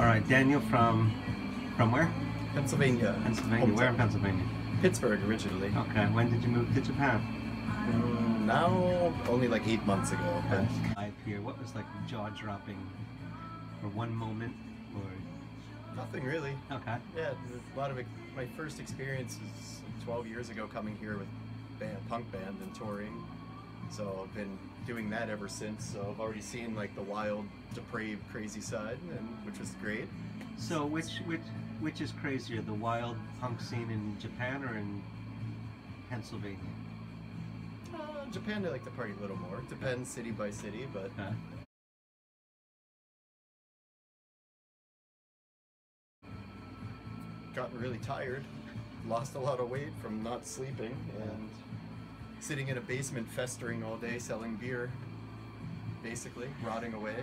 All right, Daniel from from where? Pennsylvania. Pennsylvania. Where in Pennsylvania? Pittsburgh originally. Okay. When did you move to Japan? Mm, now only like eight months ago. But Live here. What was like jaw dropping for one moment or nothing really. okay? Yeah, a lot of my first experiences 12 years ago coming here with band, punk band and touring. So I've been doing that ever since. So I've already seen like the wild, depraved, crazy side, and which was great. So which which which is crazier, the wild punk scene in Japan or in Pennsylvania? Uh, Japan, I like to party a little more. It depends city by city, but Okay. gotten really tired. Lost a lot of weight from not sleeping and sitting in a basement festering all day selling beer. Basically, rotting away.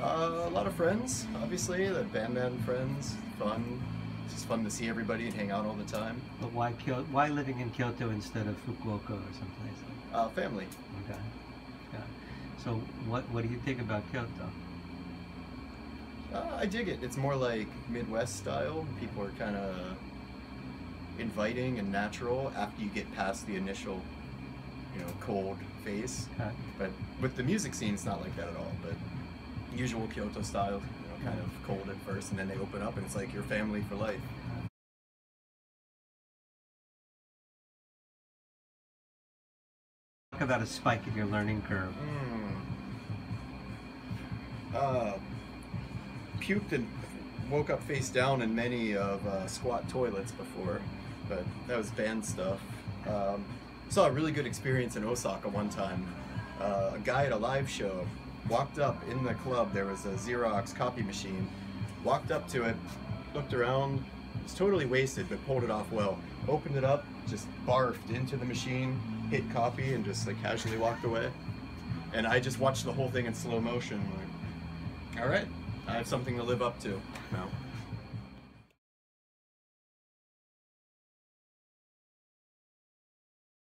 Uh, a lot of friends, obviously. The band, bandman friends, fun. It's just fun to see everybody and hang out all the time. But why Kyoto, why living in Kyoto instead of Fukuoka or someplace? Uh, family. Okay. Yeah. So what what do you think about Kyoto? Uh, I dig it. It's more like Midwest style. People are kind of inviting and natural after you get past the initial, you know, cold phase. Okay. But with the music scene, it's not like that at all. But usual Kyoto style, you know, kind of cold at first, and then they open up, and it's like your family for life. Talk about a spike in your learning curve. Mm. Uh, puked and woke up face down in many of uh, squat toilets before, but that was band stuff. Um, saw a really good experience in Osaka one time. Uh, a guy at a live show walked up in the club. There was a Xerox copy machine. Walked up to it, looked around, was totally wasted, but pulled it off well. Opened it up, just barfed into the machine, hit copy, and just like casually walked away. And I just watched the whole thing in slow motion. Like, all right, I have something to live up to now.